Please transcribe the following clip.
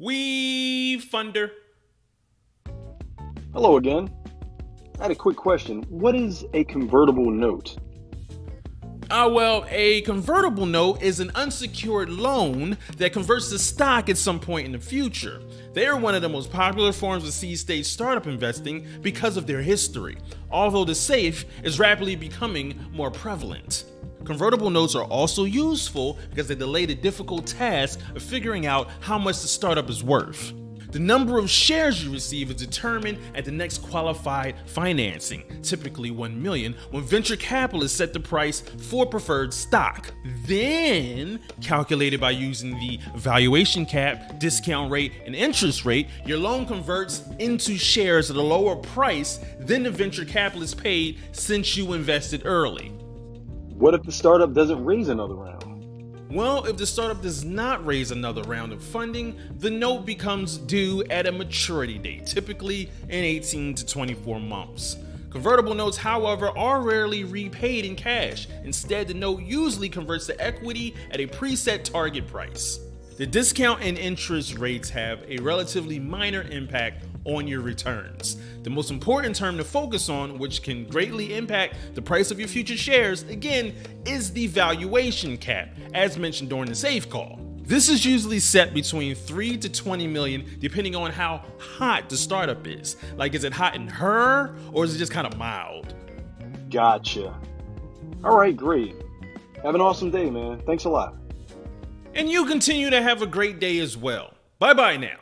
Wefunder. Hello again. I had a quick question. What is a convertible note? Uh, well, a convertible note is an unsecured loan that converts to stock at some point in the future. They are one of the most popular forms of seed stage startup investing because of their history, although the SAFE is rapidly becoming more prevalent. Convertible notes are also useful because they delay the difficult task of figuring out how much the startup is worth. The number of shares you receive is determined at the next qualified financing, typically 1 million, when venture capitalists set the price for preferred stock. Then, calculated by using the valuation cap, discount rate, and interest rate, your loan converts into shares at a lower price than the venture capitalist paid since you invested early. What if the startup doesn't raise another round? Well, if the startup does not raise another round of funding, the note becomes due at a maturity date, typically in 18 to 24 months. Convertible notes, however, are rarely repaid in cash. Instead, the note usually converts to equity at a preset target price. The discount and interest rates have a relatively minor impact on your returns. The most important term to focus on, which can greatly impact the price of your future shares, again, is the valuation cap, as mentioned during the SAFE call. This is usually set between 3 to 20 million depending on how hot the startup is. Like, is it hot in her or is it just kind of mild? Gotcha. All right, great. Have an awesome day, man. Thanks a lot. And you continue to have a great day as well. Bye bye now.